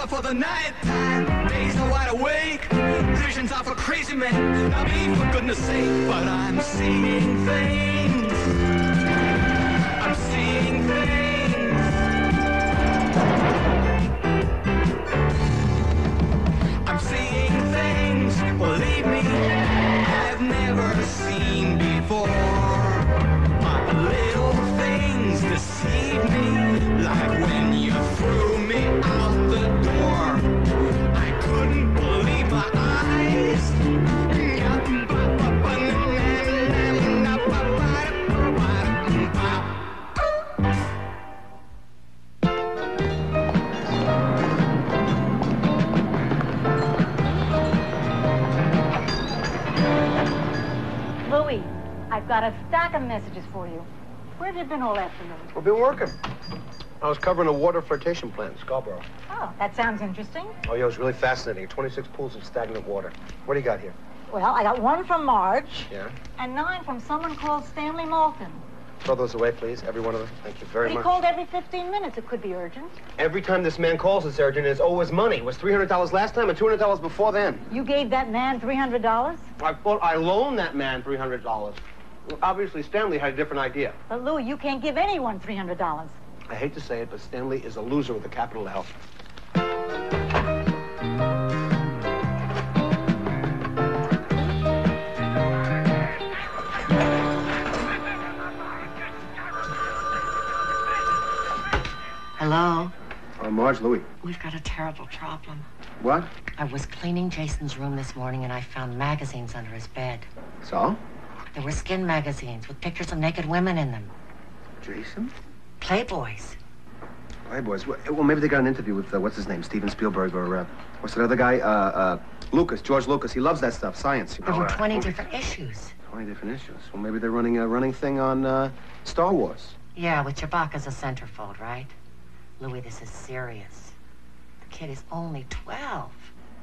are for the night time. Days are wide awake. Visions are for crazy men. Not me, for goodness sake. But I'm seeing things. I'm seeing things. I've got a stack of messages for you. Where have you been all afternoon? We've been working. I was covering a water filtration plant in Scarborough. Oh, that sounds interesting. Oh, yeah, it was really fascinating. 26 pools of stagnant water. What do you got here? Well, I got one from Marge Yeah? and nine from someone called Stanley Moulton. Throw those away, please. Every one of them. Thank you very But he much. called every 15 minutes. It could be urgent. Every time this man calls, it's urgent. It's always money. It was $300 last time and $200 before then. You gave that man $300? I thought I loaned that man $300. Well, obviously, Stanley had a different idea. But, Louis, you can't give anyone $300. I hate to say it, but Stanley is a loser with a capital L. Hello? Uh, Marge, Louis. We've got a terrible problem. What? I was cleaning Jason's room this morning and I found magazines under his bed. So? There were skin magazines with pictures of naked women in them. Jason? Playboys. Playboys. Well, well, maybe they got an interview with, uh, what's his name, Steven Spielberg or, uh, what's that other guy? Uh, uh, Lucas, George Lucas. He loves that stuff, science. You There were uh, 20 movies. different issues. 20 different issues. Well, maybe they're running a running thing on, uh, Star Wars. Yeah, with Chewbacca as a centerfold, right? Louis, this is serious. The kid is only 12.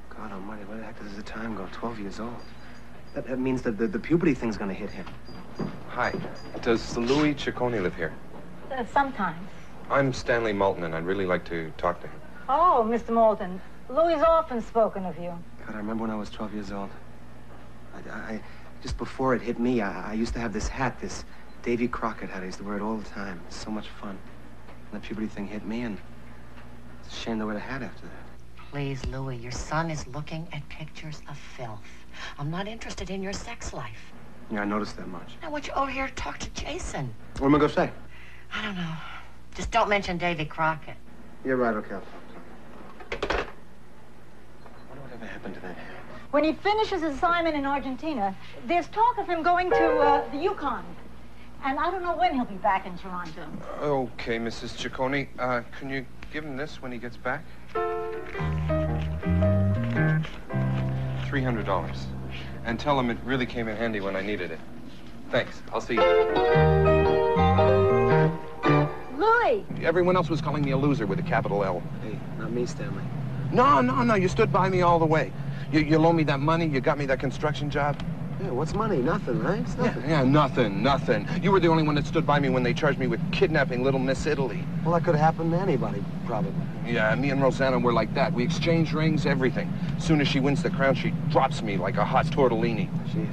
God almighty, where the heck does the time go? 12 years old. That, that means that the, the puberty thing's gonna hit him. Hi. Does Louis Ciccone live here? Uh, sometimes. I'm Stanley Moulton, and I'd really like to talk to him. Oh, Mr. Moulton, Louis's often spoken of you. God, I remember when I was 12 years old. I, I just before it hit me, I, I used to have this hat, this Davy Crockett hat. I used to wear it all the time. It's so much fun. And the puberty thing hit me, and it's a shame to wear the hat after that. Please, Louis, your son is looking at pictures of filth. I'm not interested in your sex life. Yeah, I noticed that much. I want you over here to talk to Jason. What am I gonna say? I don't know. Just don't mention Davy Crockett. You're right, okay. I'll talk to him. Wonder whatever happened to that hat. When he finishes his assignment in Argentina, there's talk of him going to uh, the Yukon. And I don't know when he'll be back in Toronto. Okay, Mrs. Ciccone. Uh, can you give him this when he gets back? $300. And tell him it really came in handy when I needed it. Thanks. I'll see you. Louis! Everyone else was calling me a loser with a capital L. Hey, not me, Stanley. No, no, no. You stood by me all the way. You, you loaned me that money. You got me that construction job. Yeah, what's money? Nothing, right? It's Yeah, nothing. yeah, nothing, nothing. You were the only one that stood by me when they charged me with kidnapping little Miss Italy. Well, that could have happened to anybody, probably. Yeah, me and Rosanna were like that. We exchange rings, everything. As Soon as she wins the crown, she drops me like a hot tortellini. Jeez.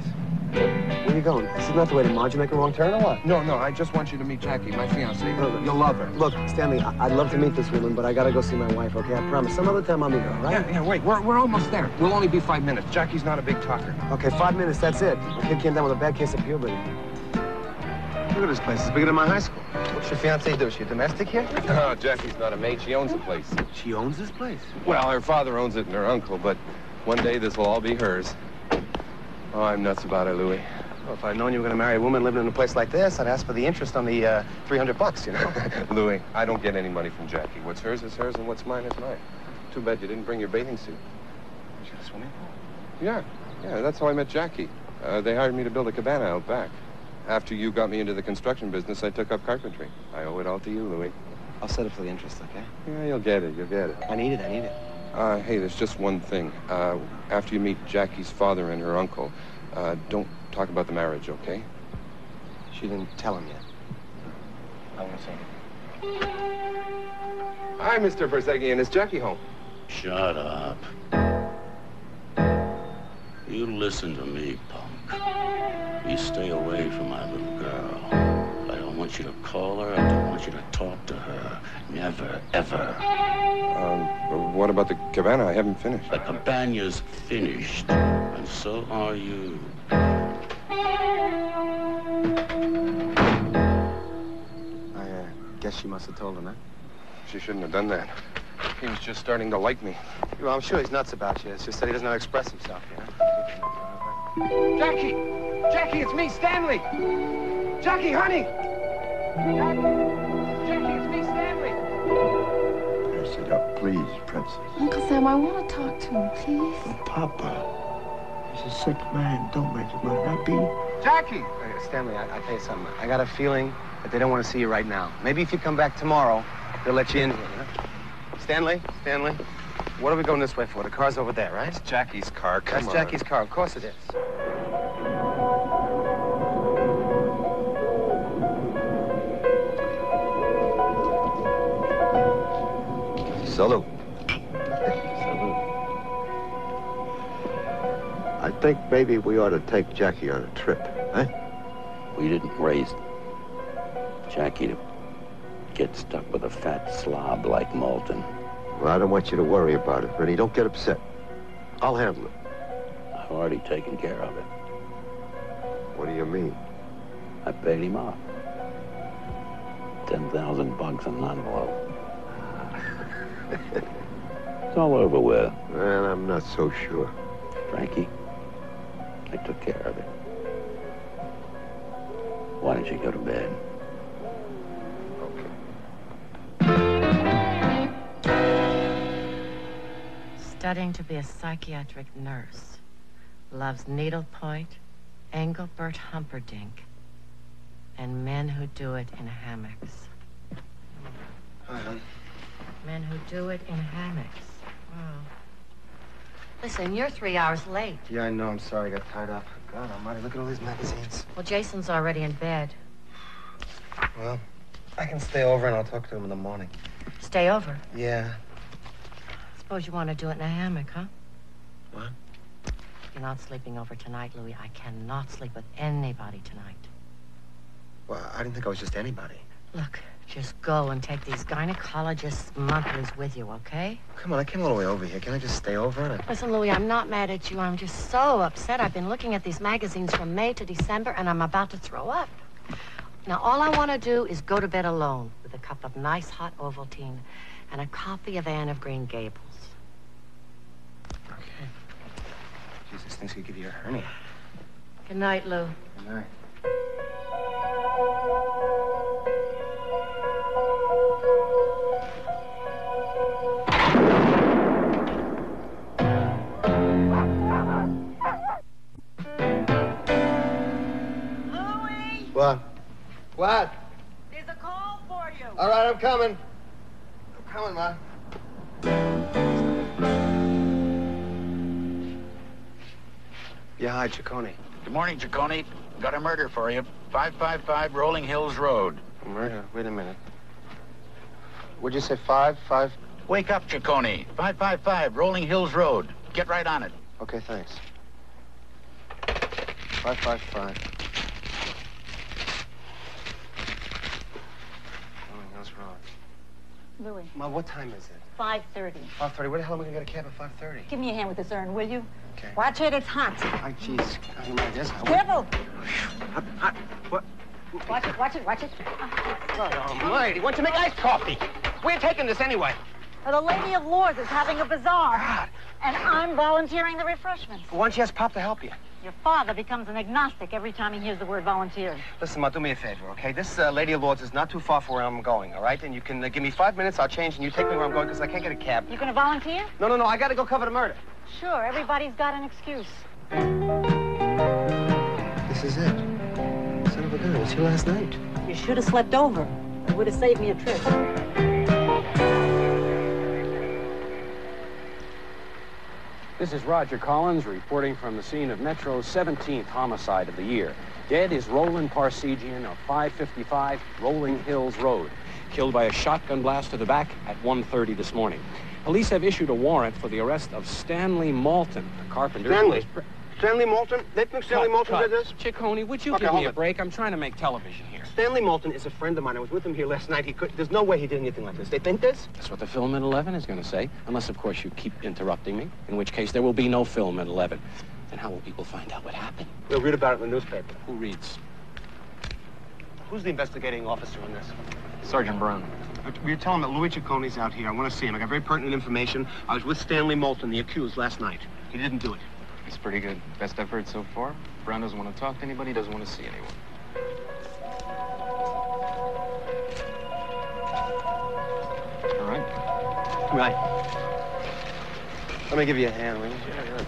Where are you going? This is not the way to Marge. You make a wrong turn or what? No, no, I just want you to meet Jackie, my fiancée. You'll love her. Look, Stanley, I- I'd love to meet this woman, but I gotta go see my wife, okay? I promise. Some other time I'll meet her, right? Yeah, yeah, wait, we're, we're almost there. We'll only be five minutes. Jackie's not a big talker. Okay, five minutes, that's it. The kid came down with a bad case of puberty. Look at this place. It's bigger than my high school. What's your fiancée do? She a domestic here? No, Jackie's not a maid. She owns the place. She owns this place. Well, her father owns it and her uncle, but one day this will all be hers. Oh, I'm nuts about it, Louis. Well, if I'd known you were gonna marry a woman living in a place like this, I'd ask for the interest on the uh, 300 bucks, you know? Louis, I don't get any money from Jackie. What's hers is hers, and what's mine is mine. Too bad you didn't bring your bathing suit. She had a swimming pool. Yeah, yeah, that's how I met Jackie. Uh, they hired me to build a cabana out back. After you got me into the construction business, I took up carpentry. I owe it all to you, Louis. I'll set it for the interest, okay? Yeah, you'll get it, you'll get it. I need it, I need it. Uh, hey, there's just one thing. Uh, after you meet Jackie's father and her uncle, uh, don't talk about the marriage, okay? She didn't tell him yet. I won't say it. Hi, Mr. Parsegian. Is Jackie home? Shut up. You listen to me, punk. You stay away from my want you to call her. I don't want you to talk to her. Never, ever. Um, what about the cabana? I haven't finished. The cabana's finished, and so are you. I uh, guess she must have told him, huh? She shouldn't have done that. He was just starting to like me. Well, I'm sure he's nuts about you. It's just that he doesn't know how to express himself, you know? Jackie! Jackie, it's me, Stanley! Jackie, honey! Sit up, please, Princess. Uncle Sam, I want to talk to him, please. But Papa, he's a sick man. Don't make him unhappy. Jackie! Uh, Stanley, I, I tell you something. I got a feeling that they don't want to see you right now. Maybe if you come back tomorrow, they'll let you in here, you know? Stanley, Stanley, what are we going this way for? The car's over there, right? It's Jackie's car. Come That's on. Jackie's car. Of course it is. Salute. I think maybe we ought to take Jackie on a trip, eh? We didn't raise Jackie to get stuck with a fat slob like Moulton. Well, I don't want you to worry about it, Rennie. Don't get upset. I'll handle it. I've already taken care of it. What do you mean? I paid him off. Ten thousand bucks in an envelope. It's all over with. Well, I'm not so sure. Frankie, I took care of it. Why don't you go to bed? Studying to be a psychiatric nurse. Loves needlepoint, Engelbert Humperdinck, and men who do it in hammocks. Hi, hon. Men who do it in hammocks. Wow. Listen, you're three hours late. Yeah, I know. I'm sorry I got tied up. God almighty, look at all these magazines. Well, Jason's already in bed. Well, I can stay over and I'll talk to him in the morning. Stay over. Yeah. I suppose you want to do it in a hammock, huh? What? You're not sleeping over tonight, Louis. I cannot sleep with anybody tonight. Well, I didn't think I was just anybody. Look, just go and take these gynecologist monthlies with you, okay? Come on, I came all the way over here. Can I just stay over? And I... Listen, Louis, I'm not mad at you. I'm just so upset. I've been looking at these magazines from May to December, and I'm about to throw up. Now, all I want to do is go to bed alone with a cup of nice hot Ovaltine and a copy of Anne of Green Gables. Okay. Jesus, things could give you a hernia. Good night, Lou. Good night. What? What? There's a call for you. All right, I'm coming. I'm coming, Ma. Yeah, hi, Ciccone. Good morning, Ciccone. Got a murder for you. 555 Rolling Hills Road. A murder? Wait a minute. Would you say five, five? Wake up, Ciccone. 555 Rolling Hills Road. Get right on it. Okay, thanks. 555. Ma, what time is it? 5.30. 5.30. Where the hell am I going to get a cab at 5.30? Give me a hand with this urn, will you? Okay. Watch it, it's hot. Hi, jeez. I don't know this. Careful. Hot, hot. What? Watch it, watch it, watch it. God almighty. Why don't you make iced coffee? We're taking this anyway. Uh, the Lady of Lourdes is having a bazaar. God. And I'm volunteering the refreshments. Why don't you ask Pop to help you? Your father becomes an agnostic every time he hears the word volunteer. Listen, Ma, do me a favor, okay? This uh, Lady of Lourdes is not too far from where I'm going, all right? And you can uh, give me five minutes, I'll change, and you take me where I'm going because I can't get a cab. You gonna volunteer? No, no, no, I gotta go cover the murder. Sure, everybody's got an excuse. This is it. Son of a gun, it was here last night. You should have slept over. It would have saved me a trip. This is Roger Collins reporting from the scene of Metro's 17th homicide of the year. Dead is Roland Parsegian of 555 Rolling Hills Road, killed by a shotgun blast to the back at 1.30 this morning. Police have issued a warrant for the arrest of Stanley Moulton, a carpenter. Stanley? Stanley Moulton? They think Stanley Cut, Moulton did this? Ciccone, would you Okay, give me a it. break? I'm trying to make television here. Stanley Moulton is a friend of mine. I was with him here last night. He could. There's no way he did anything like this. They think this? That's what the film at 11 is going to say. Unless, of course, you keep interrupting me, in which case there will be no film at 11. And how will people find out what happened? We'll read about it in the newspaper. Who reads? Who's the investigating officer on this? Sergeant Brown. Will you tell him that Louis Ciccone's out here? I want to see him. I got very pertinent information. I was with Stanley Moulton, the accused, last night. He didn't do it. It's pretty good. Best I've heard so far. Brown doesn't want to talk to anybody, doesn't want to see anyone. All right. Right. Let me give you a hand, will you? Hello?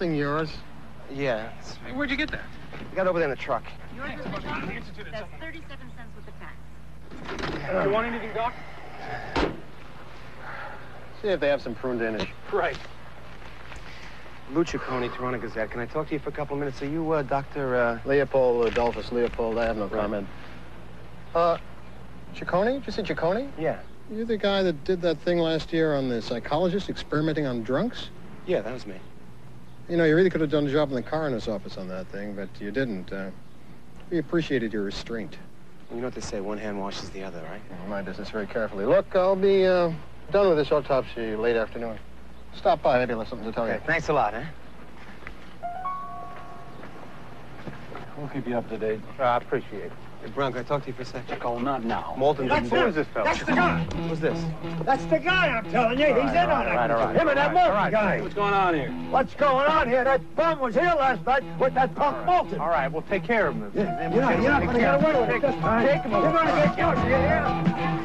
Thing yours? Yeah. Hey, where'd you get that? I got it over there in the truck. Yours is the truck? That's 37 cents with the tax. You want anything, Doc? See if they have some prune Danish. Right. Lou Ciccone, Toronto Gazette. Can I talk to you for a couple of minutes? Are you, uh, Dr., uh... Leopold, Adolphus Leopold, I have no comment. Uh, Ciccone? Did you say Ciccone? Yeah. You're the guy that did that thing last year on the psychologist experimenting on drunks? Yeah, that was me. You know, you really could have done a job in the coroner's office on that thing, but you didn't. Uh, we appreciated your restraint. You know what they say, one hand washes the other, right? Mind business very carefully. Look, I'll be uh, done with this autopsy late afternoon. Stop by, maybe I'll have something to tell Okay, you. thanks a lot, huh? We'll keep you up to date. I appreciate it. Hey, Brown, can I talk to you for a second? Oh, not now. Moulton didn't do it. this fellow? That's the guy. Who's this? That's the guy I'm telling you. He's in on it. right, all right, Him and that all right, Moulton all right. guy. What's going on here? What's going on here? That bum was here last night with that punk Moulton. All right, we'll take care of him. You're not, you're not going to get away with it this time. You're going to get caught,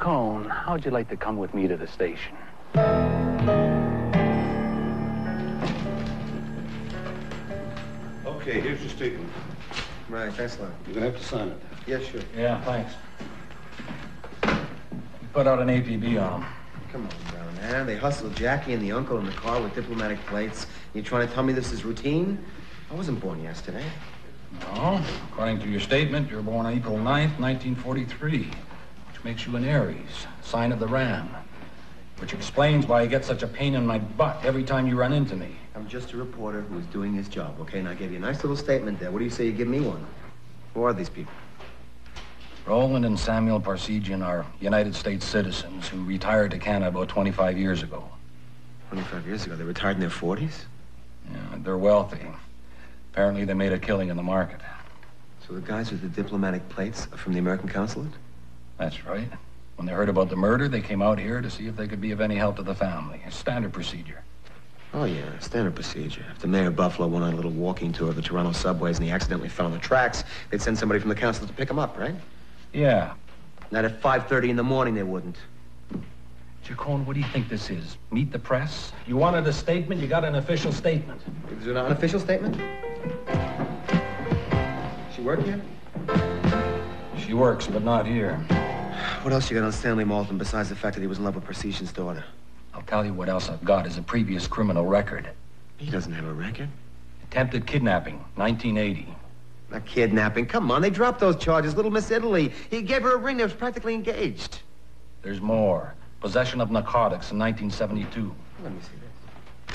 Ciccone, how'd you like to come with me to the station? Okay, here's your statement. Right, thanks a lot. You're gonna have to sign it. Yeah, sure. Yeah, thanks. You Put out an APB on them. Come on, Brown, man. They hustled Jackie and the uncle in the car with diplomatic plates. You trying to tell me this is routine? I wasn't born yesterday. No, according to your statement, you're born April 9th, 1943, which makes you an Aries, sign of the Ram, which explains why you get such a pain in my butt every time you run into me. I'm just a reporter who's doing his job, okay? And I gave you a nice little statement there. What do you say you give me one? Who are these people? Roland and Samuel Parsegian are United States citizens who retired to Canada about 25 years ago. 25 years ago. They retired in their 40s? Yeah, they're wealthy. Apparently, they made a killing in the market. So the guys with the diplomatic plates are from the American consulate? That's right. When they heard about the murder, they came out here to see if they could be of any help to the family. A standard procedure. Oh, yeah, standard procedure. If the mayor of Buffalo went on a little walking tour of the Toronto subways and he accidentally fell on the tracks, they'd send somebody from the council to pick him up, right? Yeah. Not at 5.30 in the morning, they wouldn't. Ciccone, what do you think this is? Meet the press? You wanted a statement, you got an official statement. Is it an unofficial statement? She work here? She works, but not here. What else you got on Stanley Moulton besides the fact that he was in love with Parsegian's daughter? I'll tell you what else I've got is a previous criminal record. He doesn't have a record. Attempted kidnapping, 1980. A kidnapping. Come on, they dropped those charges. Little Miss Italy. He gave her a ring. They was practically engaged. There's more. Possession of narcotics in 1972. Let me see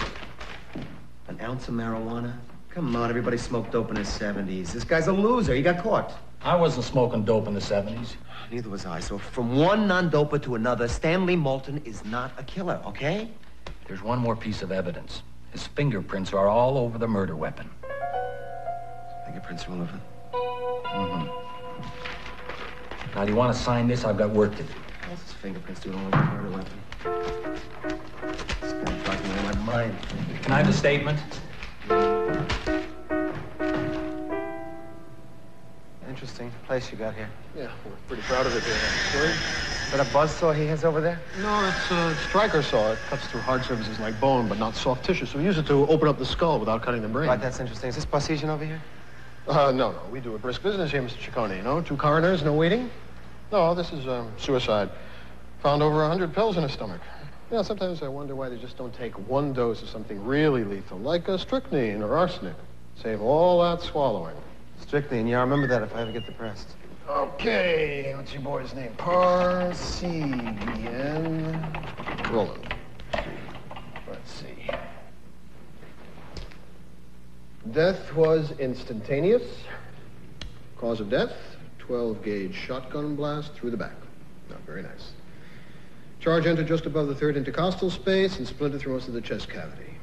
this. An ounce of marijuana? Come on, everybody smoked dope in the 70s. This guy's a loser. He got caught. I wasn't smoking dope in the 70s. Neither was I. So from one non-doper to another, Stanley Moulton is not a killer, okay? There's one more piece of evidence. His fingerprints are all over the murder weapon. Fingerprints are all over. Mm-hmm. Now, do you want to sign this? I've got work to do. What's his fingerprints doing all over the murder weapon? This guy's out of my mind. Can I have a statement? Interesting place you got here. Yeah, we're pretty proud of it here, actually. Is that a buzzsaw he has over there? No, it's a Stryker saw. It cuts through hard surfaces like bone, but not soft tissue. So we use it to open up the skull without cutting the brain. Right, that's interesting. Is this Parsegian over here? Uh, no, no. We do a brisk business here, Mr. Ciccone. You know, two coroners, no waiting. No, this is um, suicide. Found over a hundred pills in his stomach. You know, sometimes I wonder why they just don't take one dose of something really lethal, like a strychnine or arsenic. Save all that swallowing. Strychnine, yeah, I remember that if I ever get depressed. Okay, what's your boy's name? Parsegian Roland. Let's see. Death was instantaneous. Cause of death, 12 gauge shotgun blast through the back. Not very nice. Charge entered just above the third intercostal space and splintered through most of the chest cavity.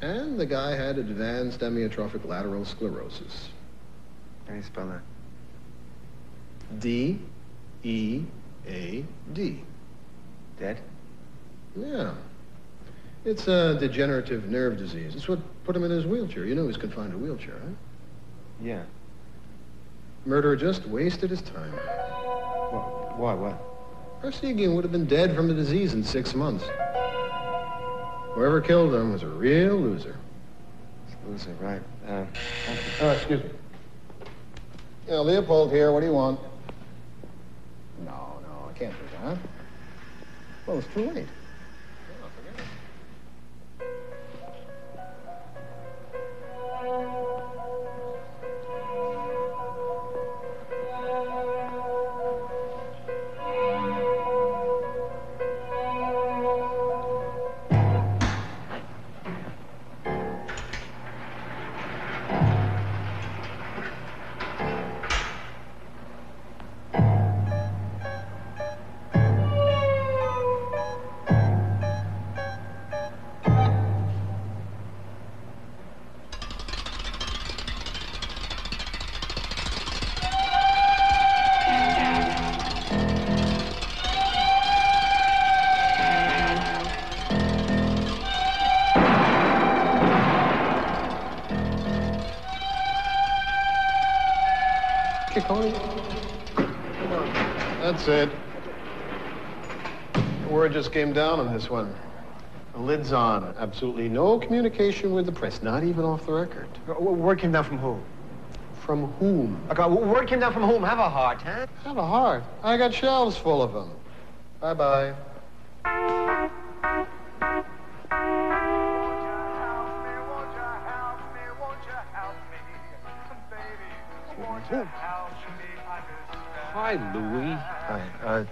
And the guy had advanced amyotrophic lateral sclerosis. How do you spell that? D E A D. Dead? Yeah. It's a degenerative nerve disease. It's what put him in his wheelchair. You know he's confined to a wheelchair, huh? Yeah. Murderer just wasted his time. What? Why? What? Parsegian would have been dead from the disease in six months. Whoever killed him was a real loser. Loser, right. Uh, Oh, excuse me. Yeah, Leopold here. What do you want? No, no, I can't do that. Well, it's too late. Came down on this one. The lid's on. Absolutely no communication with the press, not even off the record. Word came down from who? From whom? Okay, word came down from whom? Have a heart, huh? Have a heart. I got shelves full of them. Bye-bye. Hi, Louie. Hi. Uh,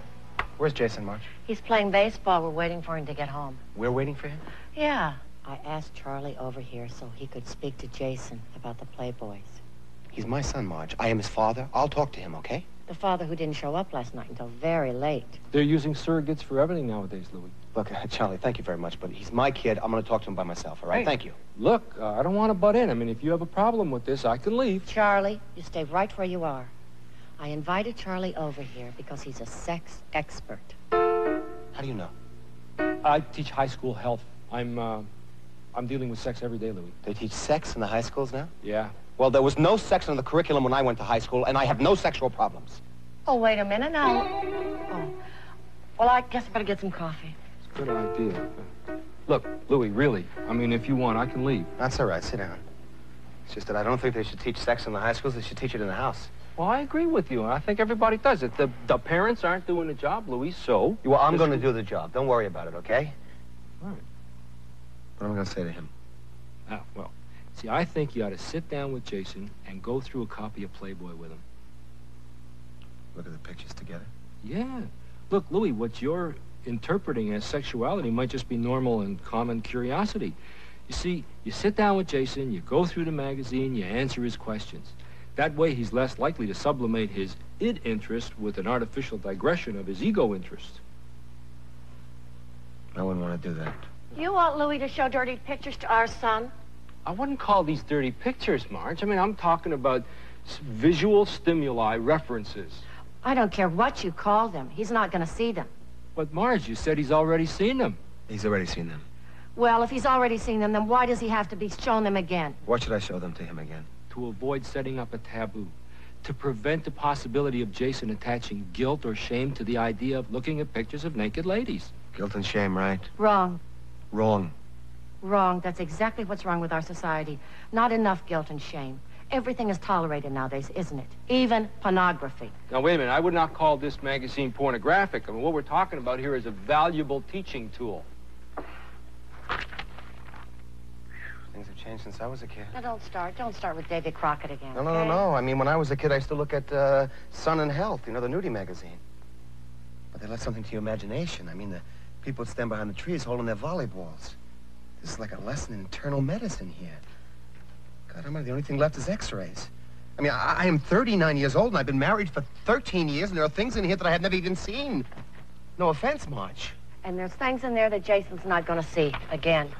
where's Jason March? He's playing baseball. We're waiting for him to get home. We're waiting for him? Yeah. I asked Charlie over here so he could speak to Jason about the Playboys. He's my son, Marge. I am his father. I'll talk to him, okay? The father who didn't show up last night until very late. They're using surrogates for everything nowadays, Louie. Look, uh, Charlie, thank you very much, but he's my kid. I'm going to talk to him by myself, all right? Hey. Thank you. Look, uh, I don't want to butt in. I mean, if you have a problem with this, I can leave. Charlie, you stay right where you are. I invited Charlie over here because he's a sex expert. How do you know? I teach high school health. I'm, uh, I'm dealing with sex every day, Louie. They teach sex in the high schools now? Yeah. Well, there was no sex in the curriculum when I went to high school, and I have no sexual problems. Oh, wait a minute now. Oh. Well, I guess I better get some coffee. It's a good idea. Look, Louie, really, I mean, if you want, I can leave. That's all right. Sit down. It's just that I don't think they should teach sex in the high schools. They should teach it in the house. Well, I agree with you. And I think everybody does it. The, the parents aren't doing the job, Louis, so... Well, I'm going to do the job. Don't worry about it, okay? All right. What am I going to say to him? Ah, well, see, I think you ought to sit down with Jason and go through a copy of Playboy with him. Look at the pictures together. Yeah. Look, Louis, what you're interpreting as sexuality might just be normal and common curiosity. You see, you sit down with Jason, you go through the magazine, you answer his questions. That way, he's less likely to sublimate his id interest with an artificial digression of his ego interest. I wouldn't want to do that. You want Louis to show dirty pictures to our son? I wouldn't call these dirty pictures, Marge. I mean, I'm talking about s- visual stimuli references. I don't care what you call them. He's not going to see them. But Marge, you said he's already seen them. He's already seen them. Well, if he's already seen them, then why does he have to be shown them again? Why should I show them to him again? To avoid setting up a taboo. To prevent the possibility of Jason attaching guilt or shame to the idea of looking at pictures of naked ladies. Guilt and shame, right? Wrong. Wrong. Wrong. That's exactly what's wrong with our society. Not enough guilt and shame. Everything is tolerated nowadays, isn't it? Even pornography. Now, wait a minute. I would not call this magazine pornographic. I mean, what we're talking about here is a valuable teaching tool. Changed since I was a kid. Now, don't start. Don't start with David Crockett again. No, no, no, okay? no. I mean, when I was a kid, I used to look at uh, Sun and Health, you know, the nudie magazine. But they left something to your imagination. I mean, the people would stand behind the trees holding their volleyballs. This is like a lesson in internal medicine here. God, I'm the only thing left is x-rays. I mean, I, I am 39 years old, and I've been married for 13 years, and there are things in here that I have never even seen. No offense, Marge. And there's things in there that Jason's not going to see again.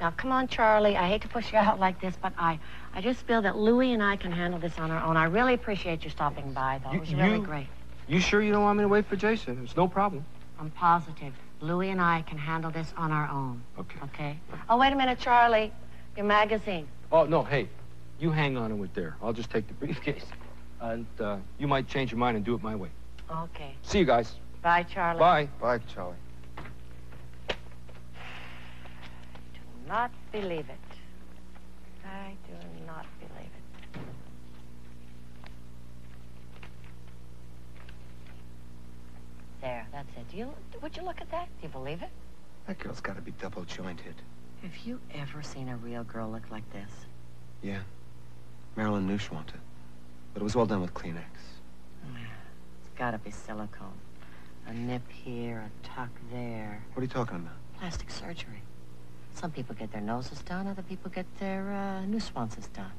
Now, come on, Charlie. I hate to push you out like this, but I, I just feel that Louie and I can handle this on our own. I really appreciate you stopping by, though. It was really you- great. You sure you don't want me to wait for Jason? It's no problem. I'm positive. Louie and I can handle this on our own. Okay. Okay? Oh, wait a minute, Charlie. Your magazine. Oh, no, hey, you hang on to it there. I'll just take the briefcase. And uh, you might change your mind and do it my way. Okay. See you guys. Bye, Charlie. Bye. Bye, Charlie. Not believe it. I do not believe it. There, that's it. Do you, would you look at that? Do you believe it? That girl's got to be double jointed. Have you ever seen a real girl look like this? Yeah. Marilyn Noosh wanted. But it was all done with Kleenex. It's gotta be silicone. A nip here, a tuck there. What are you talking about? Plastic surgery. Some people get their noses done, other people get their uh, nuisances done.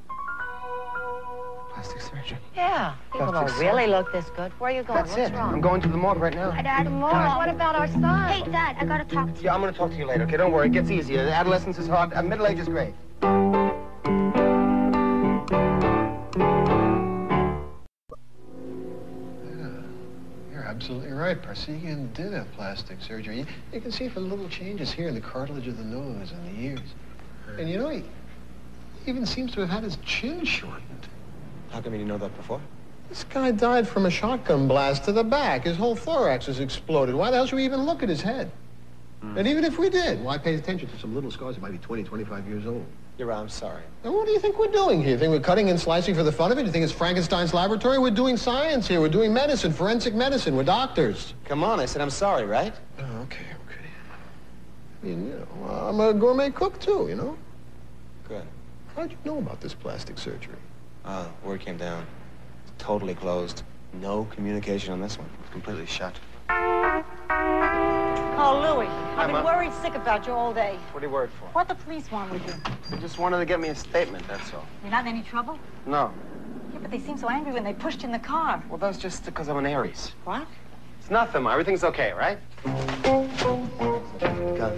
Plastic surgery? Yeah, people Plastic don't really look this good. Where are you going? That's What's it. wrong? I'm going to the morgue right now. Dad, Morris, what about our son? Hey, Dad, I gotta talk to you. Yeah, I'm going to talk to you later, okay? Don't worry. It gets easier. Adolescence is hard. Uh, middle age is great. Right. Parsegian did have plastic surgery. You, you can see for little changes here in the cartilage of the nose and the ears. Hmm. And you know, he even seems to have had his chin shortened. How come you didn't know that before? This guy died from a shotgun blast to the back. His whole thorax is exploded. Why the hell should we even look at his head? Hmm. And even if we did, why pay attention to some little scars that might be 20, 25 years old? You're right. I'm sorry. Now, what do you think we're doing here? You think we're cutting and slicing for the fun of it? You think it's Frankenstein's laboratory? We're doing science here. We're doing medicine, forensic medicine. We're doctors. Come on. I said I'm sorry, right? Oh, okay, okay. I mean, you know, I'm a gourmet cook, too, you know? Good. How'd you know about this plastic surgery? Uh, word came down. Totally closed. No communication on this one. Completely shut. Oh, Louis, I've been Mom. worried sick about you all day. What are you worried for? What the police want with you? They just wanted to get me a statement, that's all. You're not in any trouble? No. Yeah, but they seemed so angry when they pushed you in the car. Well, that's just because I'm an Aries. What? It's nothing, Ma. Everything's okay, right? Gun.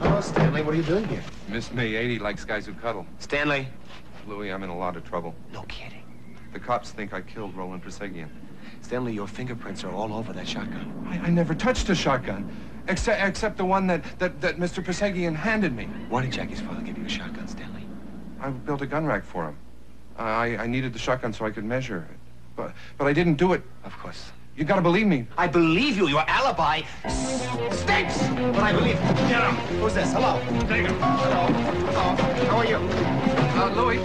Hello, Stanley. What are you doing here? Miss May 80 likes guys who cuddle. Stanley. Louis, I'm in a lot of trouble. No kidding. The cops think I killed Roland Parsegian. Stanley, your fingerprints are all over that shotgun. I, I never touched a shotgun, except except the one that, that, that Mr. Parsegian handed me. Why did Jackie's father give you a shotgun, Stanley? I built a gun rack for him. I, I needed the shotgun so I could measure it. But, but I didn't do it. Of course. You gotta believe me. I believe you. Your alibi stinks. But I believe you. Get him. Who's this? Hello. Take him. Hello. Hello. How are you? Uh, Louis,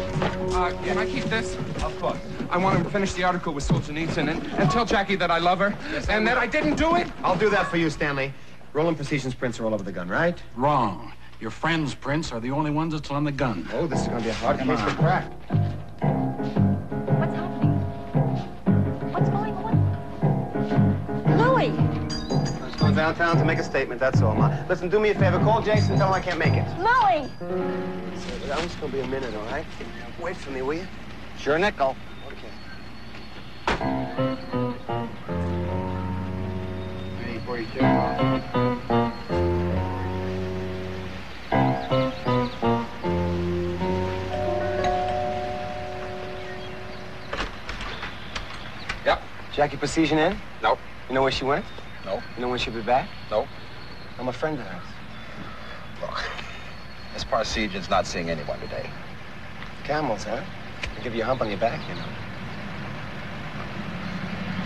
uh, can I keep this? Of course. I want to finish the article with Solzhenitsyn and, and tell Jackie that I love her and that I didn't do it. I'll do that for you, Stanley. Roland Parsegian's prints are all over the gun, right? Wrong. Your friend's prints are the only ones that's on the gun. Oh, this is going to be a hard Come case on. to crack. What's happening? What's on? I'm just going downtown to make a statement, that's all, Ma. Listen, do me a favor. Call Jason, tell him I can't make it. Louis! That one's going to be a minute, all right? Wait for me, will you? Sure, nickel. Okay. Ready for your sheriff? Yep. Jackie Parsegian in? Nope. You know where she went? No. You know when she'll be back? No. I'm a friend of hers. Look, this Parsegian's not seeing anyone today. Camels, huh? They give you a hump on your back, you know.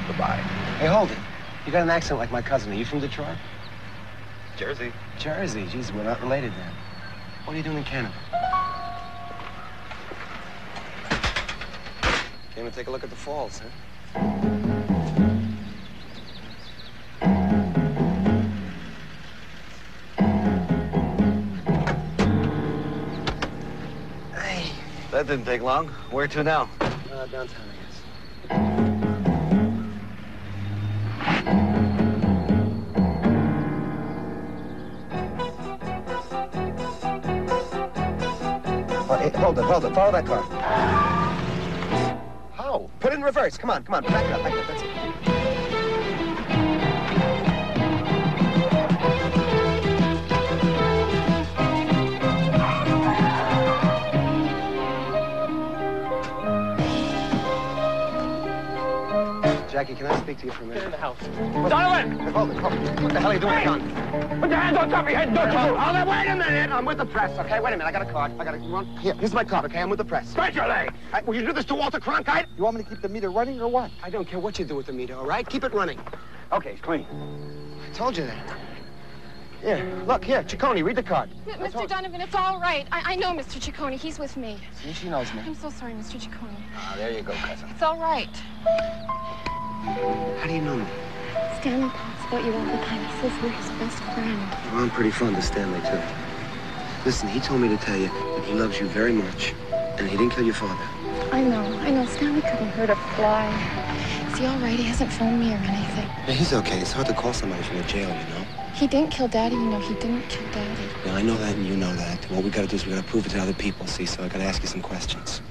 Goodbye. Hey, hold it. You got an accent like my cousin. Are you from Detroit? Jersey. Jersey. Jeez, we're not related then. What are you doing in Canada? Came to take a look at the falls, huh? That didn't take long. Where to now? Uh, downtown, I guess. Oh, hey, hold it, hold it. Follow that car. How? Put it in reverse. Come on, come on. Back it up, back it up. Jackie, can I speak to you for a minute? Get in the house. Donovan! Hey, hold it, hold it. What the hell are you doing with the gun? Put your hands on top of your head, don't you move. Oh, now, wait a minute. I'm with the press, okay? Wait a minute. I got a card. I got a... You want... Here, here's my card, okay? I'm with the press. Spread your leg. Hey, will you do this to Walter Cronkite? You want me to keep the meter running or what? I don't care what you do with the meter, all right? Keep it running. Okay, it's clean. I told you that. Here, look, here, Ciccone, read the card. M- Mr. Donovan, it's all right. I, I know Mr. Ciccone. He's with me. See, she knows me. I'm so sorry, Mr. Ciccone. Ah, there you go, cousin. It's all right. How do you know me? Stanley talks about you all the time. He says you're his best friend. Well, I'm pretty fond of Stanley, too. Listen, he told me to tell you that he loves you very much, and he didn't kill your father. I know, I know. Stanley couldn't hurt a fly. Is he all right? He hasn't phoned me or anything. Yeah, he's okay. It's hard to call somebody from the jail, you know? He didn't kill Daddy, you know. He didn't kill Daddy. Yeah, I know that, and you know that. What we gotta do is we gotta prove it to other people, see? So I gotta ask you some questions.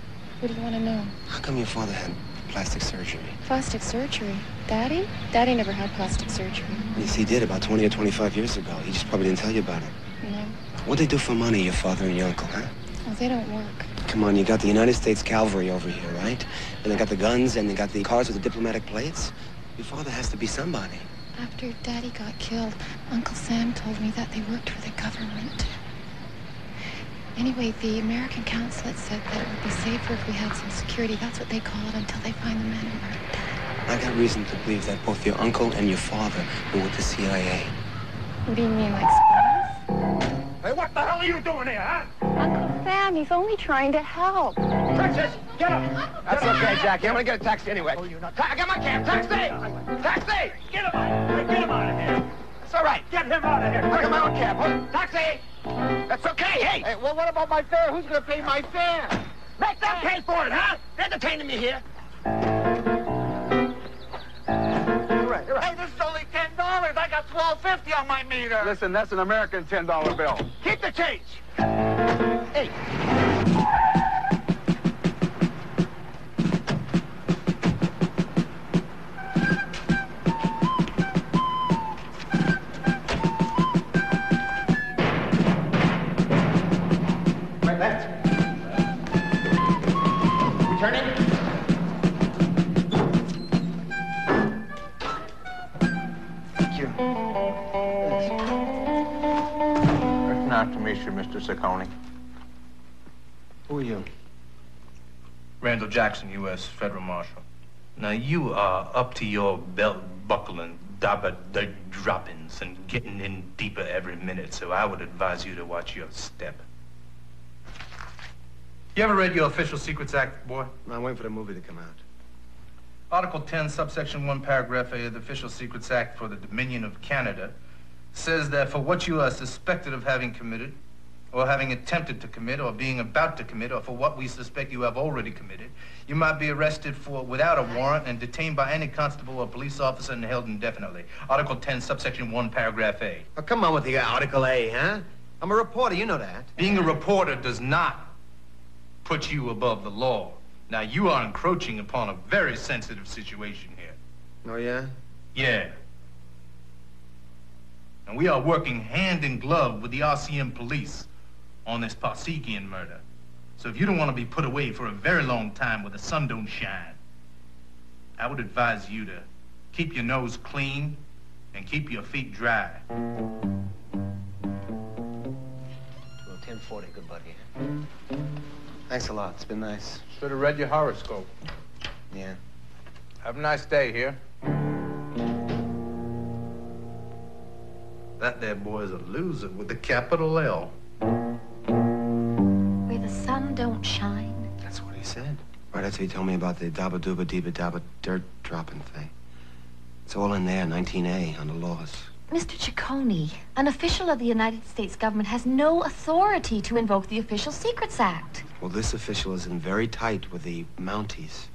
What do you want to know? How come your father had plastic surgery? Plastic surgery. Daddy? Daddy never had plastic surgery. Yes, he did about 20 or 25 years ago. He just probably didn't tell you about it. No. What'd they do for money, your father and your uncle, huh? Oh, they don't work. Come on, you got the United States Cavalry over here, right? And they got the guns and they got the cars with the diplomatic plates. Your father has to be somebody. After Daddy got killed, Uncle Sam told me that they worked for the government. Anyway, the American consulate said that it would be safer if we had some security. That's what they call it until they find the man who murdered Dad. I got reason to believe that both your uncle and your father were with the CIA. What do you mean, like spies? Hey, what the hell are you doing here, huh? Uncle Sam, he's only trying to help. Princess, get up. That's okay, Jackie. I'm gonna get a taxi anyway. Oh, you're not. I got my cab. Taxi! Taxi! Get him out. Get him out of here. It's all right. Get him out of here. Got my own cab. Huh? Taxi! That's okay. Hey, Hey, well, what about my fare? Who's gonna pay my fare? Make them pay for it, huh? They're entertaining me here. you're right. You're right. Hey, this is only ten dollars. I got twelve fifty on my meter. Listen, that's an American $10 bill. Keep the change. Hey. Mr. Ciccone. Who are you? Randall Jackson, U.S. Federal Marshal. Now, you are up to your belt buckling, dabba the droppings, and getting in deeper every minute, so I would advise you to watch your step. You ever read your Official Secrets Act, boy? I'm waiting for the movie to come out. Article 10, subsection 1, paragraph A of the Official Secrets Act for the Dominion of Canada says that for what you are suspected of having committed, or having attempted to commit, or being about to commit, or for what we suspect you have already committed, you might be arrested for without a warrant and detained by any constable or police officer and held indefinitely. Article 10, subsection 1, paragraph A. Oh, come on with the Article A, huh? I'm a reporter, you know that. Being a reporter does not put you above the law. Now, you are encroaching upon a very sensitive situation here. Oh, yeah? Yeah. And we are working hand in glove with the RCM police on this Parsegian murder. So if you don't want to be put away for a very long time where the sun don't shine, I would advise you to keep your nose clean and keep your feet dry. Well, 1040, good buddy. Thanks a lot. It's been nice. Should have read your horoscope. Yeah. Have a nice day here. That there boy's a loser with a capital L. Where the sun don't shine. That's what he said. Right after he told me about the dabba dooba deeba dabba dirt dropping thing. It's all in there, 19A, on the laws. Mr. Ciccone, an official of the United States government has no authority to invoke the Official Secrets Act. Well, this official is in very tight with the Mounties.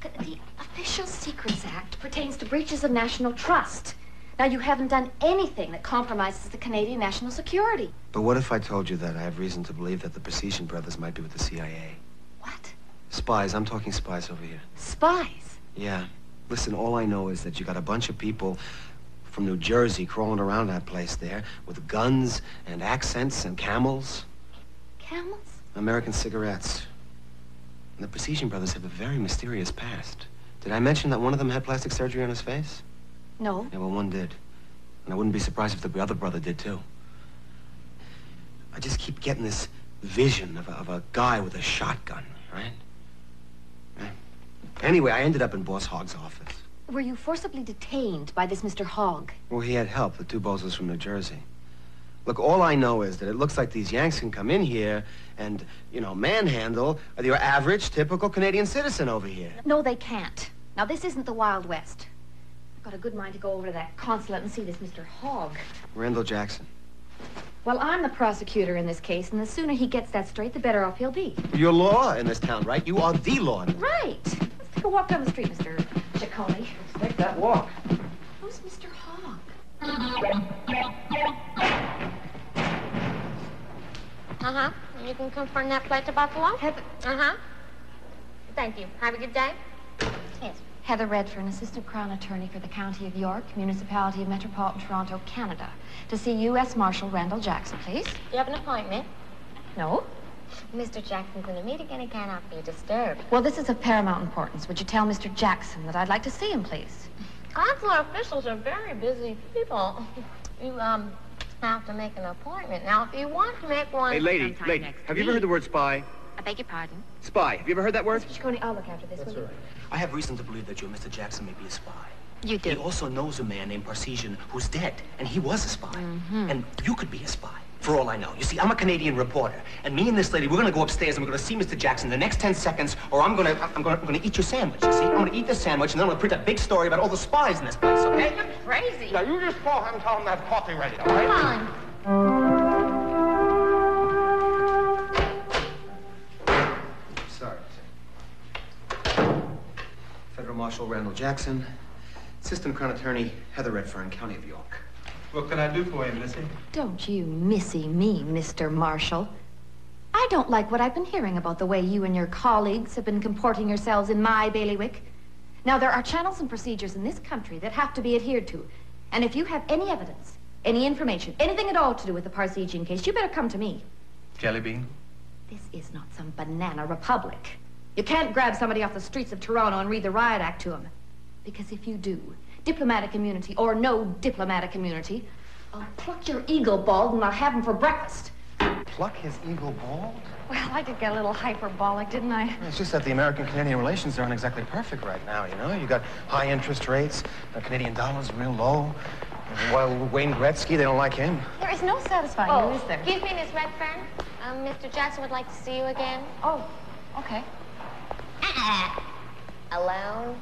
The, the Official Secrets Act pertains to breaches of national trust. Now, you haven't done anything that compromises the Canadian national security. But what if I told you that I have reason to believe that the Parsegian brothers might be with the CIA? What? Spies. I'm talking spies over here. Spies? Yeah. Listen, all I know is that you got a bunch of people from New Jersey crawling around that place there with guns and accents and camels. Camels? American cigarettes. And the Parsegian brothers have a very mysterious past. Did I mention that one of them had plastic surgery on his face? No. Yeah, well, one did. And I wouldn't be surprised if the other brother did, too. I just keep getting this vision of a, of a guy with a shotgun, right? Right. Anyway, I ended up in Boss Hogg's office. Were you forcibly detained by this Mr. Hogg? Well, he had help, the two bozos from New Jersey. Look, all I know is that it looks like these Yanks can come in here and, you know, manhandle your average, typical Canadian citizen over here. No, they can't. Now, this isn't the Wild West. I've got a good mind to go over to that consulate and see this Mr. Hogg. Randall Jackson. Well, I'm the prosecutor in this case, and the sooner he gets that straight, the better off he'll be. You're law in this town, right? You are the law. Right. Let's take a walk down the street, Mr. Ciccone. Let's take that walk. Who's Mr. Hogg? Uh-huh. You can confirm that plate to Buffalo? Heather. Uh-huh. Thank you. Have a good day. Yes. Heather Redfern, Assistant Crown Attorney for the County of York, Municipality of Metropolitan Toronto, Canada. To see U.S. Marshal Randall Jackson, please. Do you have an appointment? No? Mr. Jackson's in a meeting and he cannot be disturbed. Well, this is of paramount importance. Would you tell Mr. Jackson that I'd like to see him, please? Consular officials are very busy people. You, um, have to make an appointment. Now, if you want to make one... Hey, lady, lady, have you ever heard the word spy? I beg your pardon? Spy. Have you ever heard that word? Mr. Ciccone, I'll look after this, will you? I have reason to believe that you and Mr. Jackson may be a spy. You do. He also knows a man named Parsegian who's dead, and he was a spy. Mm-hmm. And you could be a spy, for all I know. You see, I'm a Canadian reporter, and me and this lady, we're gonna go upstairs and we're gonna see Mr. Jackson in the next 10 seconds, or I'm gonna, I'm gonna, I'm gonna eat your sandwich, you see? I'm gonna eat this sandwich, and then I'm gonna print a big story about all the spies in this place, okay? You're crazy. Now, you just call him and tell him that coffee ready, all right? Come on. Marshal Randall Jackson, Assistant Crown Attorney Heather Redfern, County of York. What can I do for you, Missy? Don't you missy me, Mr. Marshal. I don't like what I've been hearing about the way you and your colleagues have been comporting yourselves in my bailiwick. Now, there are channels and procedures in this country that have to be adhered to. And if you have any evidence, any information, anything at all to do with the Parsegian case, you better come to me. Jellybean? This is not some banana republic. You can't grab somebody off the streets of Toronto and read the riot act to him. Because if you do, diplomatic immunity or no diplomatic immunity, I'll pluck your eagle bald and I'll have him for breakfast. Pluck his eagle bald? Well, I did get a little hyperbolic, didn't I? It's just that the American-Canadian relations aren't exactly perfect right now, you know? You got high interest rates, the Canadian dollar's real low. And While Wayne Gretzky, they don't like him. There is no satisfying Oh, you, is there? excuse me, Miss Redfern. Um, Mr. Jackson would like to see you again. Oh, okay. Alone?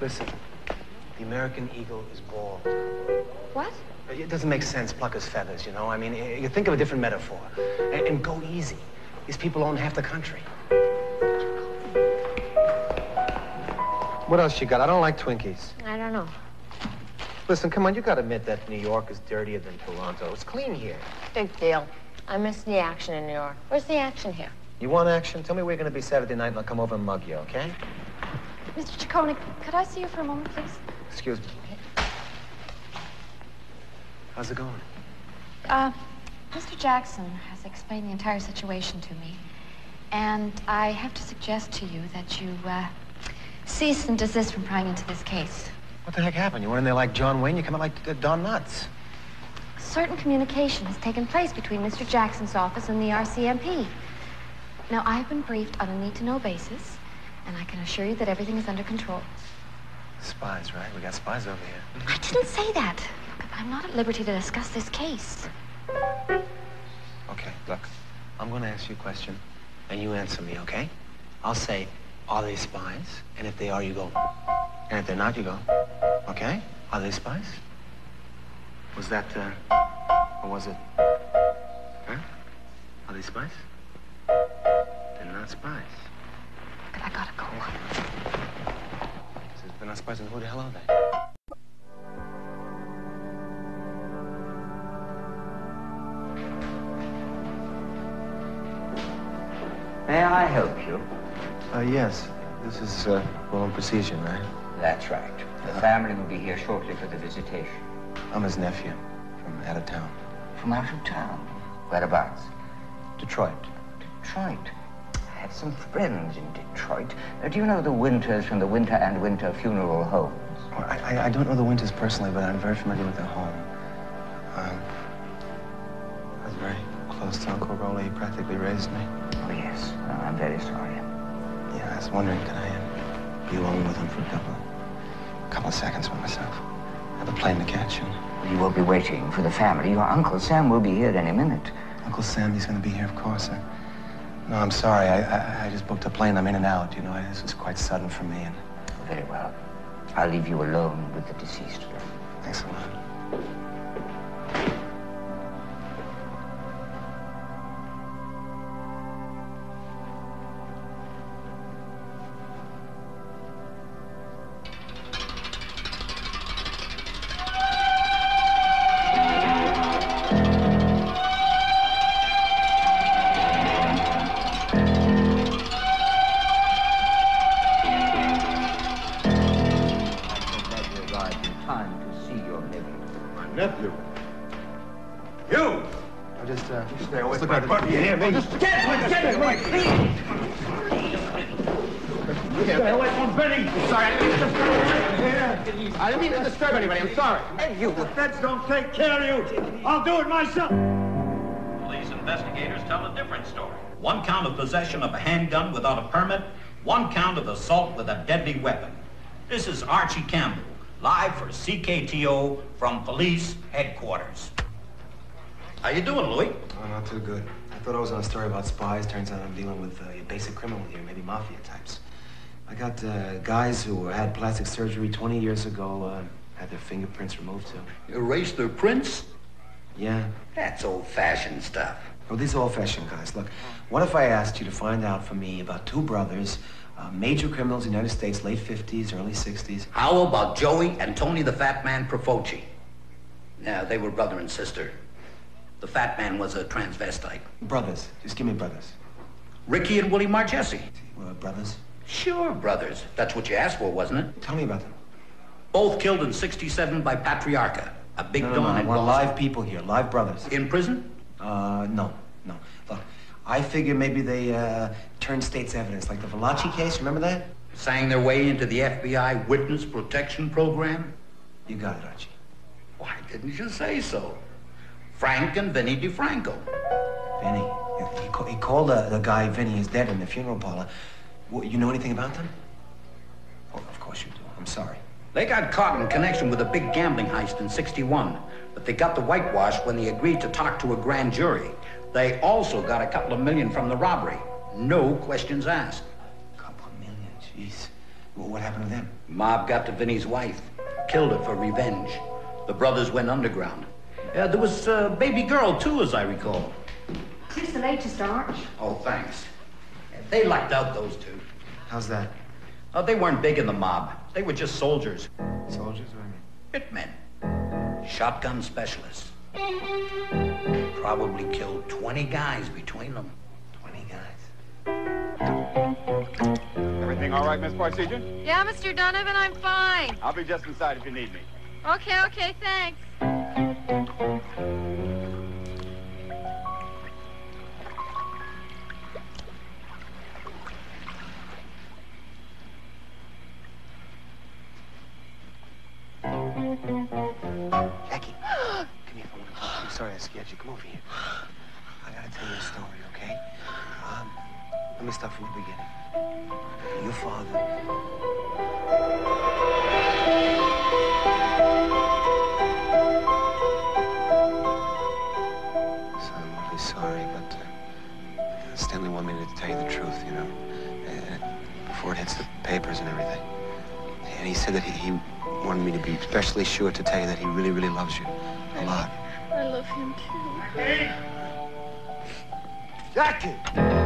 Listen, the American eagle is bald. What? It doesn't make sense, pluck his feathers, you know? I mean, you think of a different metaphor. And, and go easy. These people own half the country. What else you got? I don't like Twinkies. I don't know. Listen, come on, you gotta admit that New York is dirtier than Toronto. It's clean here. Big deal. I miss the action in New York. Where's the action here? You want action? Tell me where you're going to be Saturday night, and I'll come over and mug you, okay? Mr. Ciccone, could I see you for a moment, please? Excuse me. How's it going? Uh, Mr. Jackson has explained the entire situation to me. And I have to suggest to you that you, uh, cease and desist from prying into this case. What the heck happened? You went in there like John Wayne? You come out like uh, Don Knotts. Certain communication has taken place between Mr. Jackson's office and the RCMP. Now, I've been briefed on a need-to-know basis, and I can assure you that everything is under control. Spies, right? We got spies over here. I didn't say that. Look, I'm not at liberty to discuss this case. Okay, look. I'm going to ask you a question, and you answer me, okay? I'll say, are they spies? And if they are, you go. And if they're not, you go. Okay? Are they spies? Was that, uh, or was it? Huh? Are they spies? They're not spies. But I gotta go. So if they're not spies, then who the hell are they? May I help you? Uh, yes. This is, uh, Roland Parsegian, right? That's right. The family will be here shortly for the visitation. I'm his nephew from out of town. From out of town? Whereabouts? Detroit. Detroit. I have some friends in Detroit. Uh, do you know the Winters from the Winter and Winter Funeral Homes? Well, I, I, I don't know the Winters personally, but I'm very familiar with their home. Um, I was very close to Uncle Rolly. He practically raised me. Oh, yes. Well, I'm very sorry. Yeah, I was wondering, could I uh, be alone with him for a couple, couple of seconds by myself? I have a plane to catch, and You will be waiting for the family. Your Uncle Sam will be here any minute. Uncle Sam, he's going to be here, of course. I, no, I'm sorry. I, I, I just booked a plane. I'm in and out. You know, this was quite sudden for me. And Very well. I'll leave you alone with the deceased. thanks a lot. Feds don't take care of you. I'll do it myself. Police investigators tell a different story. One count of possession of a handgun without a permit, one count of assault with a deadly weapon. This is Archie Campbell, live for CKTO from police headquarters. How you doing, Louis? Oh, not too good. I thought I was on a story about spies. Turns out I'm dealing with uh, your basic criminal here, maybe mafia types. I got uh, guys who had plastic surgery 20 years ago, uh, had their fingerprints removed too. Erased their prints? Yeah. That's old-fashioned stuff. Well, these old-fashioned guys. Look, what if I asked you to find out for me about two brothers, uh, major criminals in the United States, late 50s, early 60s? How about Joey and Tony the Fat Man Profaci? Yeah, they were brother and sister. The Fat Man was a transvestite. Brothers. Just give me brothers. Ricky and Willie Marchesi. Uh, brothers? Sure, brothers. That's what you asked for, wasn't it? Tell me about them. Both killed in 67 by Patriarca, a big No, no, no, I in want Boston. live people here, live brothers. In prison? Uh, no, no. Look, I figure maybe they uh, turned state's evidence, like the Valachi case. Remember that? Sang their way into the FBI Witness Protection Program? You got it, Archie. Why didn't you say so? Frank and Vinnie DeFranco. Vinny. He, ca- he called uh, the guy Vinny is dead in the funeral parlor. What, you know anything about them? Oh, of course you do. I'm sorry. They got caught in connection with a big gambling heist in 61, but they got the whitewash when they agreed to talk to a grand jury. They also got a couple of million from the robbery. No questions asked. A couple of million, jeez. Well, what happened to them? Mob got to Vinny's wife, killed her for revenge. The brothers went underground. Uh, there was a baby girl, too, as I recall. Here's the latest, Arch. Oh, thanks. They lucked out, those two. How's that? Uh, they weren't big in the mob. They were just soldiers. Soldiers? What do you mean? Hitmen. Shotgun specialists. Probably killed 20 guys between them. 20 guys. Everything all right, Miss Parsegian? Yeah, Mr. Donovan, I'm fine. I'll be just inside if you need me. Okay, okay, thanks. Jackie, come here for one minute. I'm sorry I scared you. Come over here. I gotta tell you a story, okay? Um, let me start from the beginning. Your father. To be especially sure to tell you that he really, really loves you a lot. I love him too. Jackie!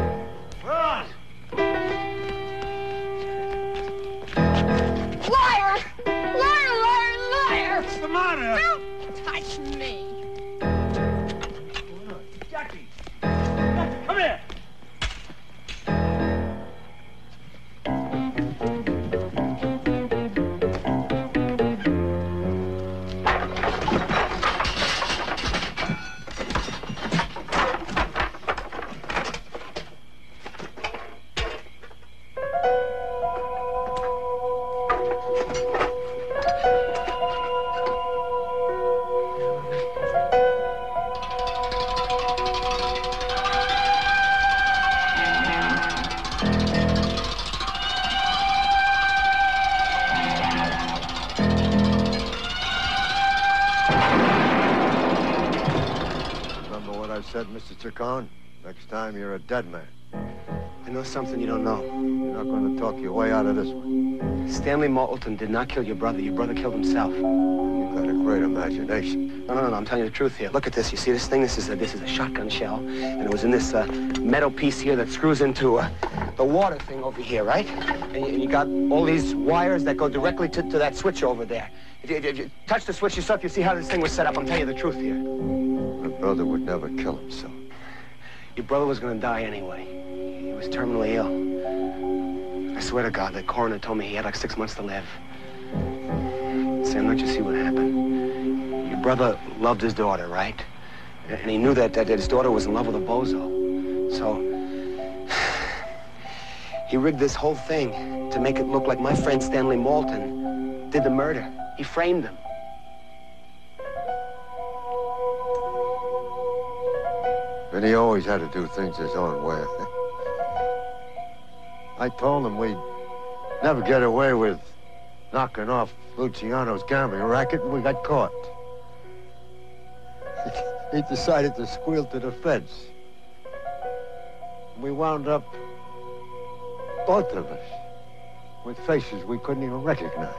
Said, Mr. Ciccone? Next time, you're a dead man. I know something you don't know. You're not going to talk your way out of this one. Stanley Moulton did not kill your brother. Your brother killed himself. You've got a great imagination. No, no, no, I'm telling you the truth here. Look at this. You see this thing? This is a, this is a shotgun shell, and it was in this uh, metal piece here that screws into uh, the water thing over here, right? And you, and you got all these wires that go directly to, to that switch over there. If you- if you touch the switch yourself, you see how this thing was set up. I'm telling you the truth here. Brother would never kill himself. Your brother was gonna die anyway. He was terminally ill. I swear to God, the coroner told me he had like six months to live. Sam, don't you see what happened? Your brother loved his daughter, right? And he knew that, that his daughter was in love with a bozo. So he rigged this whole thing to make it look like my friend Stanley Moulton did the murder. He framed him. And he always had to do things his own way. I told him we'd never get away with knocking off Luciano's gambling racket, and we got caught. he decided to squeal to the feds. We wound up, both of us, with faces we couldn't even recognize.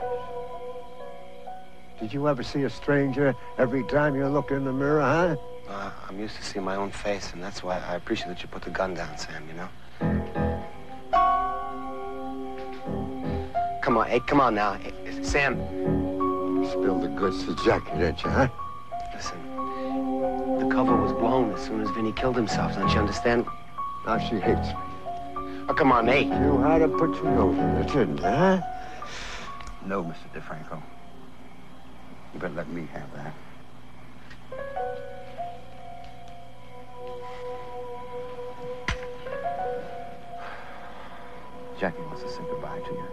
Did you ever see a stranger every time you look in the mirror, huh? Uh, I'm used to seeing my own face, and that's why I appreciate that you put the gun down, Sam, you know? Come on, hey, come on now. Hey, Sam. Spilled the goods to Jackie, didn't you, huh? Listen, the cover was blown as soon as Vinny killed himself, don't you understand? Now she hates me. Oh, come on, hey. You had to put your nose in it, didn't you, huh? No, Mr. DeFranco. You better let me have that. Jackie wants to say goodbye to you.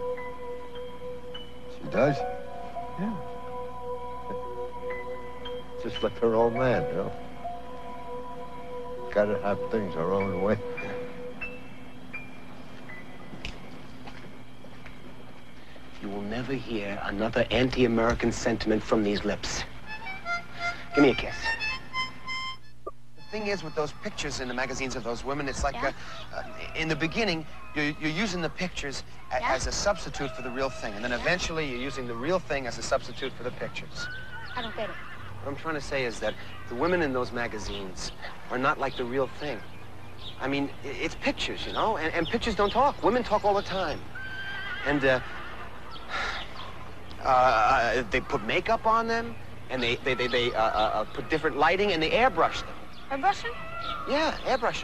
She does? Yeah. Just like her old man, you know? Gotta have things our own way. You will never hear another anti-American sentiment from these lips. Give me a kiss. The thing is, with those pictures in the magazines of those women, it's like, uh, uh, in the beginning, you're, you're using the pictures a- as a substitute for the real thing, and then eventually you're using the real thing as a substitute for the pictures. I don't get it. What I'm trying to say is that the women in those magazines are not like the real thing. I mean, it's pictures, you know, and, and pictures don't talk. Women talk all the time. And, uh, uh, they put makeup on them, and they, they, they, they uh, uh, uh, put different lighting, and they airbrush them. Airbrushing? Yeah, airbrush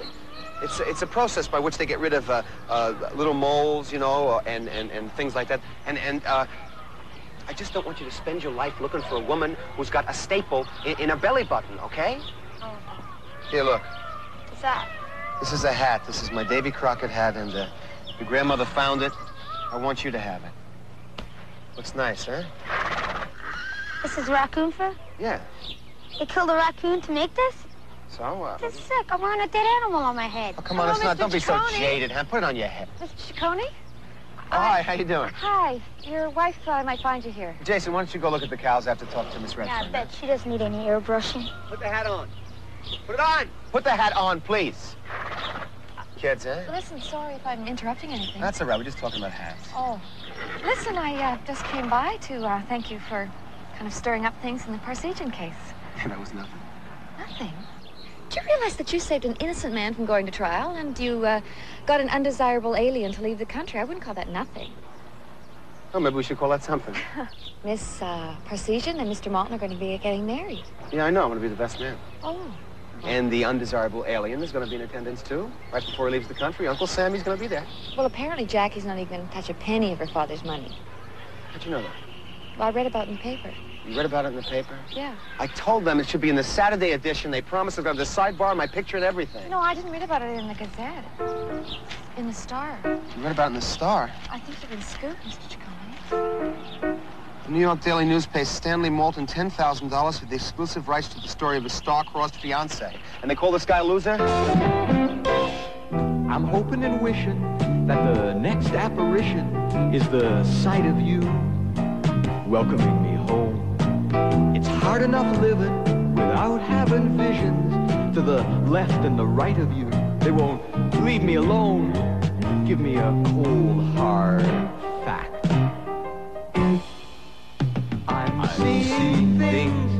It's, it's a process by which they get rid of uh, uh, little moles, you know, uh, and, and, and things like that. And, and uh, I just don't want you to spend your life looking for a woman who's got a staple in, in her belly button, okay? Oh. Here, look. What's that? This is a hat. This is my Davy Crockett hat, and uh, your grandmother found it. I want you to have it. Looks nice, huh? This is raccoon fur? Yeah. They killed a raccoon to make this? So, uh, This is sick. I'm wearing a dead animal on my head. oh, come on, Hello, it's not. Mr. Don't be so jaded, huh? Put it on your head. Mr. Ciccone? Hi, how you doing? Hi. Your wife thought I might find you here. Jason, why don't you go look at the cows after talking to Miss Yeah, I bet she doesn't need any air brushing. Put the hat on. Put it on. Put the hat on, please. Kids, eh? Listen, sorry if I'm interrupting anything. That's all right. We're just talking about hats. Oh. Listen, I uh, just came by to uh, thank you for kind of stirring up things in the Parsegian case. And that was nothing. Nothing. Do you realize that you saved an innocent man from going to trial and you uh, got an undesirable alien to leave the country? I wouldn't call that nothing. Oh, maybe we should call that something. Miss uh, Parsegian and Mr. Moulton are going to be getting married. Yeah, I know. I'm going to be the best man. Oh. And the undesirable alien is going to be in attendance, too. Right before he leaves the country, Uncle Sammy's going to be there. Well, apparently Jackie's not even going to touch a penny of her father's money. How'd you know that? Well, I read about it in the paper. You read about it in the paper? Yeah. I told them it should be in the Saturday edition. They promised they're going to have the sidebar, my picture, and everything. No, I didn't read about it in the Gazette. In the Star. You read about it in the Star. I think you've been scooped, Mr. Ciccone. The New York Daily News pays Stanley Moulton $10,000 for the exclusive rights to the story of his star-crossed fiancée. And they call this guy a loser? I'm hoping and wishing that the next apparition is the sight of you welcoming me home. It's hard enough living without having visions to the left and the right of you. They won't leave me alone. Give me a cold, hard fact. I'm seeing things,